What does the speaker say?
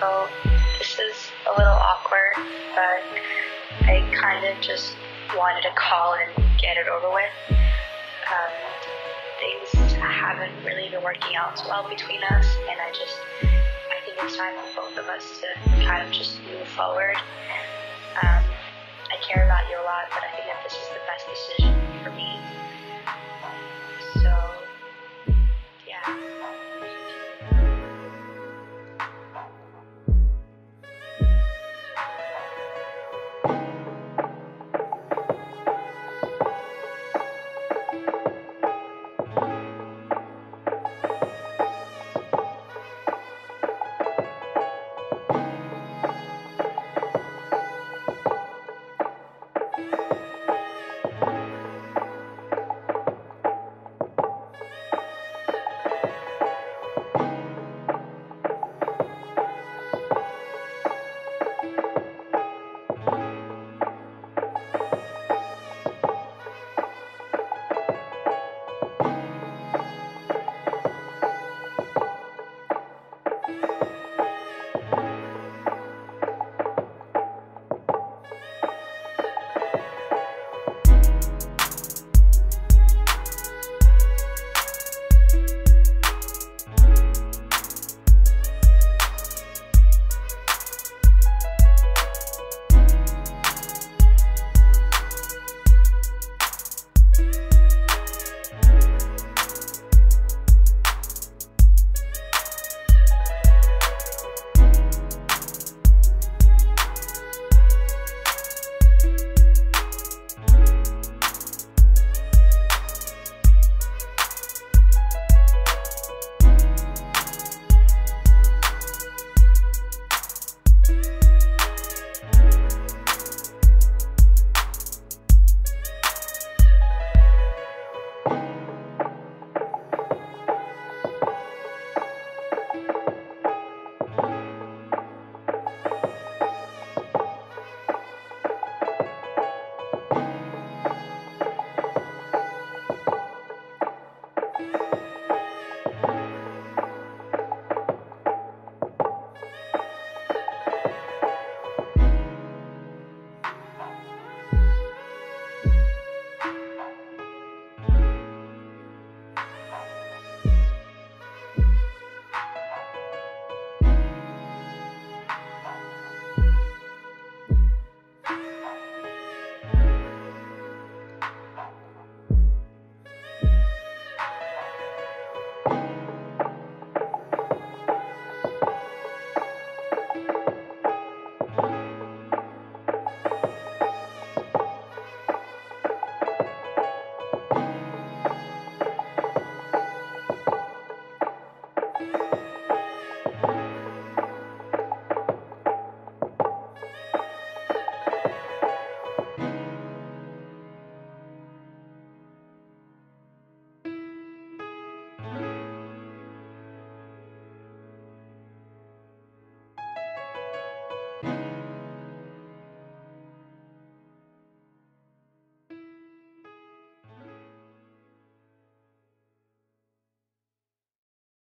So this is a little awkward, but I kind of just wanted to call and get it over with. Um, things haven't really been working out so well between us, and I just I think it's time for both of us to kind of just move forward. Um, I care about you a lot, but I think that this is the best decision